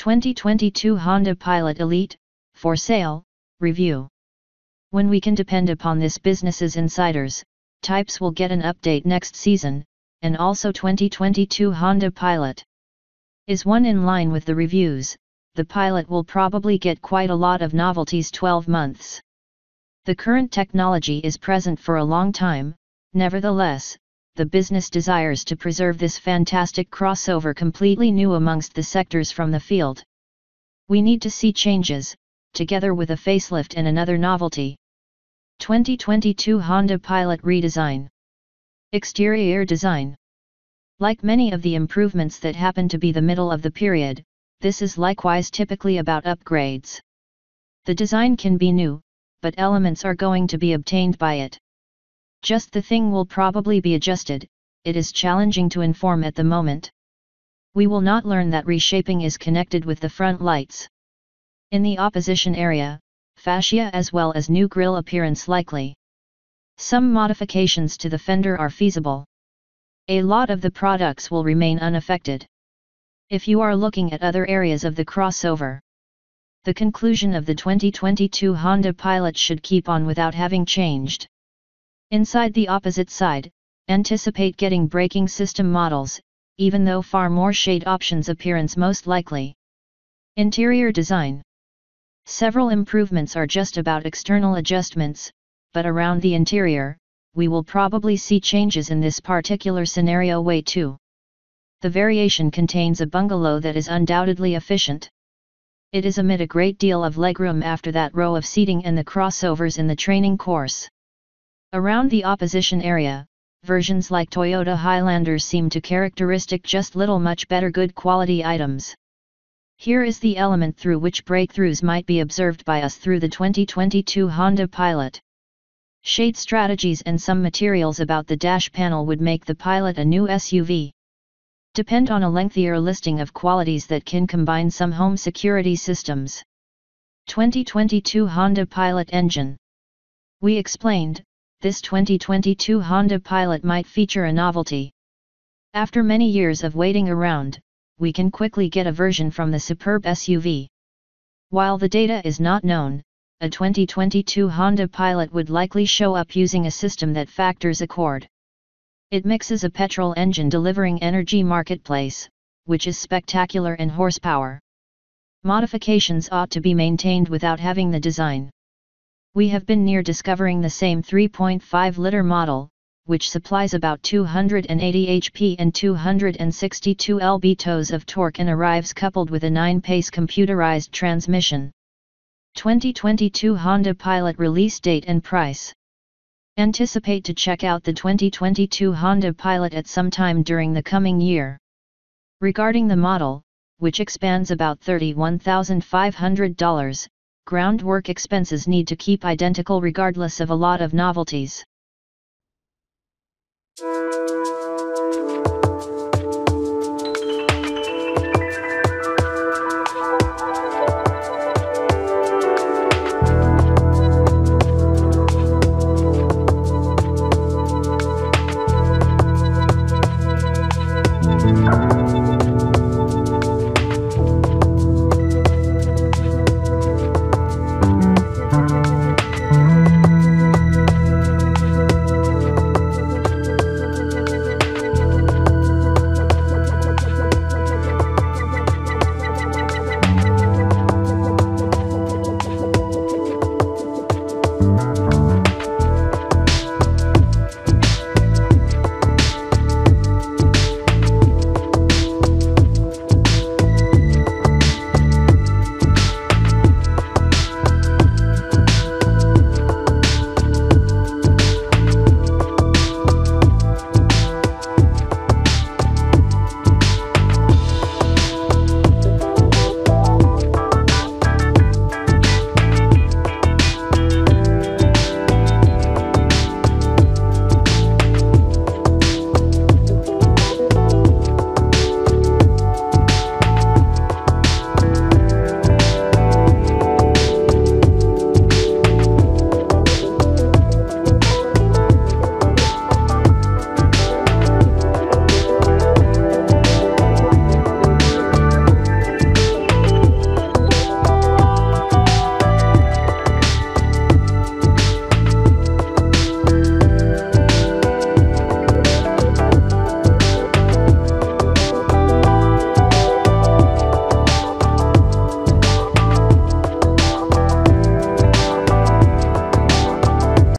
2022 Honda Pilot Elite, for sale, review. When we can depend upon this business's insiders, types will get an update next season, and also 2022 Honda Pilot. Is one in line with the reviews, the Pilot will probably get quite a lot of novelties 12 months. The current technology is present for a long time, nevertheless, the business desires to preserve this fantastic crossover completely new amongst the sectors from the field. We need to see changes, together with a facelift and another novelty. 2022 Honda Pilot Redesign Exterior Design Like many of the improvements that happen to be the middle of the period, this is likewise typically about upgrades. The design can be new, but elements are going to be obtained by it. Just the thing will probably be adjusted, it is challenging to inform at the moment. We will not learn that reshaping is connected with the front lights. In the opposition area, fascia as well as new grille appearance likely. Some modifications to the fender are feasible. A lot of the products will remain unaffected. If you are looking at other areas of the crossover, the conclusion of the 2022 Honda Pilot should keep on without having changed. Inside the opposite side, anticipate getting braking system models, even though far more shade options appearance most likely. Interior design. Several improvements are just about external adjustments, but around the interior, we will probably see changes in this particular scenario way too. The variation contains a bungalow that is undoubtedly efficient. It is amid a great deal of legroom after that row of seating and the crossovers in the training course. Around the opposition area, versions like Toyota Highlander seem to characteristic just little much better good quality items. Here is the element through which breakthroughs might be observed by us through the 2022 Honda Pilot. Shade strategies and some materials about the dash panel would make the Pilot a new SUV. Depend on a lengthier listing of qualities that can combine some home security systems. 2022 Honda Pilot Engine We explained, this 2022 Honda Pilot might feature a novelty. After many years of waiting around, we can quickly get a version from the superb SUV. While the data is not known, a 2022 Honda Pilot would likely show up using a system that factors Accord. It mixes a petrol engine delivering energy marketplace, which is spectacular in horsepower. Modifications ought to be maintained without having the design. We have been near discovering the same 3.5-liter model, which supplies about 280 HP and 262 lb-toes of torque and arrives coupled with a 9-pace computerized transmission. 2022 Honda Pilot release date and price. Anticipate to check out the 2022 Honda Pilot at some time during the coming year. Regarding the model, which expands about $31,500, groundwork expenses need to keep identical regardless of a lot of novelties.